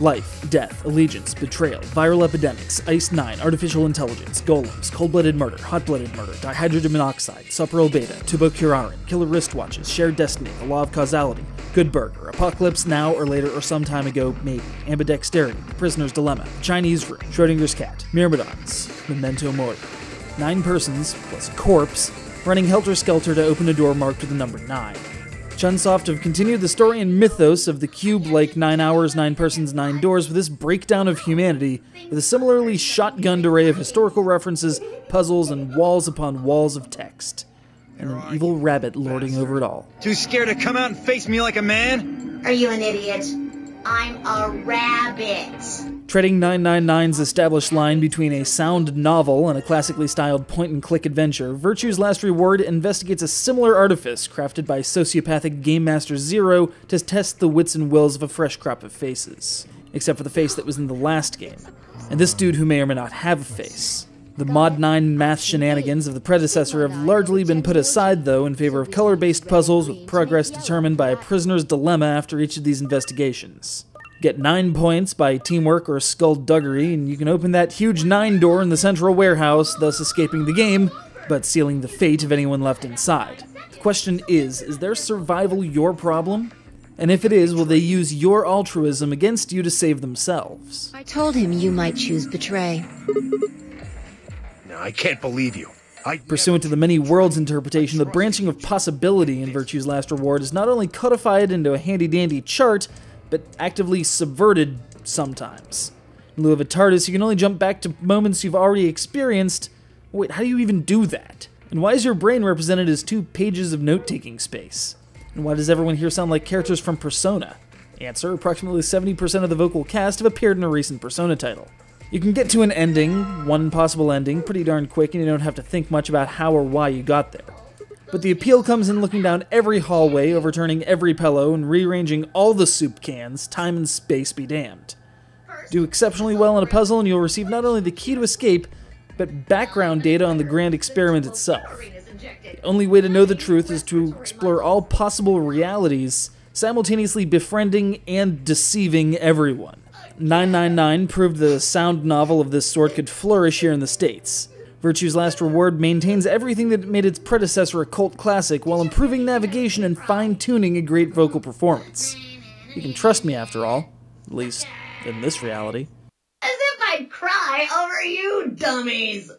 Life, death, allegiance, betrayal, viral epidemics, Ice 9, artificial intelligence, golems, cold blooded murder, hot blooded murder, dihydrogen monoxide, Supral beta, tubocurarine, killer wristwatches, shared destiny, the law of causality, good burger, apocalypse now or later or some time ago, maybe, ambidexterity, prisoner's dilemma, Chinese room, Schrodinger's cat, myrmidons, memento mori. Nine persons, plus a corpse, running helter skelter to open a door marked with the number 9. Chunsoft have continued the story and mythos of the cube like 9 hours, 9 persons, 9 doors with this breakdown of humanity, with a similarly shotgunned array of historical references, puzzles, and walls upon walls of text. And an evil rabbit lording over it all. Too scared to come out and face me like a man? Are you an idiot? I'm a rabbit. Treading 999's established line between a sound novel and a classically styled point and click adventure, Virtue's Last Reward investigates a similar artifice crafted by sociopathic Game Master Zero to test the wits and wills of a fresh crop of faces. Except for the face that was in the last game. And this dude who may or may not have a face. The Mod 9 math shenanigans of the predecessor have largely been put aside, though, in favor of color based puzzles with progress determined by a prisoner's dilemma after each of these investigations. Get 9 points by teamwork or skullduggery, and you can open that huge 9 door in the central warehouse, thus escaping the game, but sealing the fate of anyone left inside. The question is is their survival your problem? And if it is, will they use your altruism against you to save themselves? I told him you might choose betray. I can't believe you. I Pursuant to the many worlds interpretation, the branching of possibility in Virtue's Last Reward is not only codified into a handy dandy chart, but actively subverted sometimes. In lieu of a TARDIS, you can only jump back to moments you've already experienced. Wait, how do you even do that? And why is your brain represented as two pages of note taking space? And why does everyone here sound like characters from Persona? Answer approximately 70% of the vocal cast have appeared in a recent Persona title. You can get to an ending, one possible ending, pretty darn quick, and you don't have to think much about how or why you got there. But the appeal comes in looking down every hallway, overturning every pillow, and rearranging all the soup cans, time and space be damned. Do exceptionally well in a puzzle, and you'll receive not only the key to escape, but background data on the grand experiment itself. The only way to know the truth is to explore all possible realities, simultaneously befriending and deceiving everyone. 999 proved that a sound novel of this sort could flourish here in the States. Virtue's Last Reward maintains everything that made its predecessor a cult classic while improving navigation and fine tuning a great vocal performance. You can trust me after all, at least in this reality. As if I'd cry over you dummies.